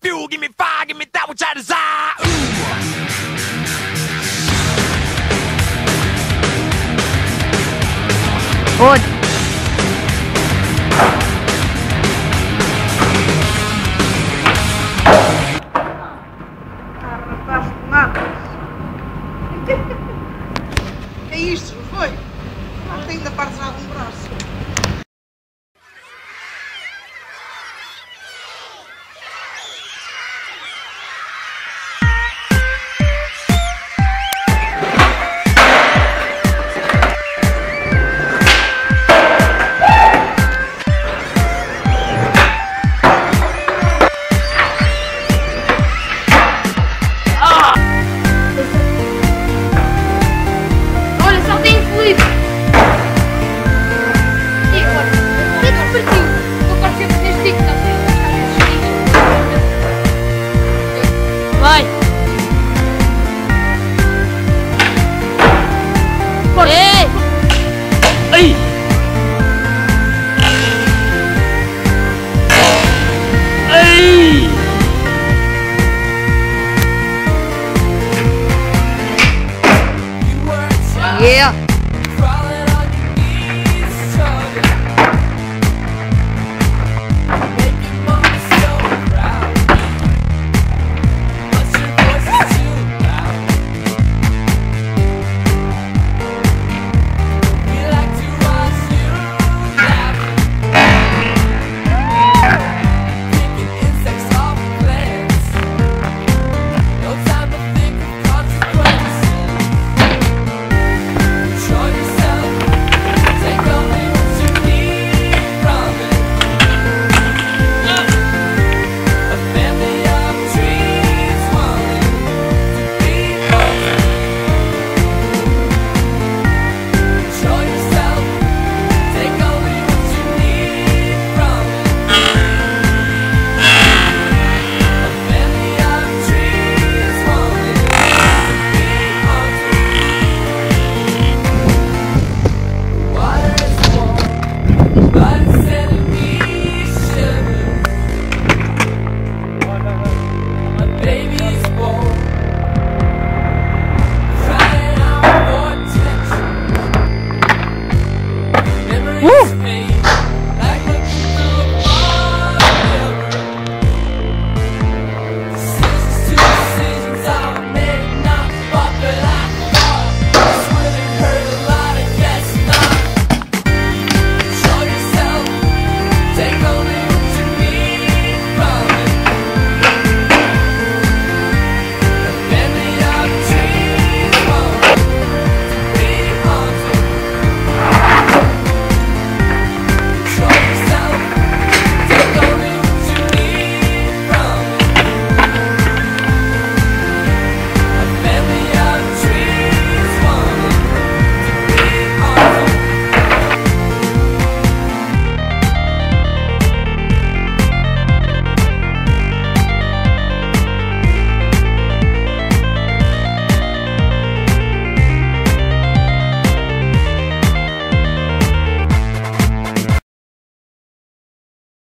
fuel, give me fire, give me that which I desire. Ooh. Onde? Ah, é isto, não foi? Ah, parte de algum braço. Yeah.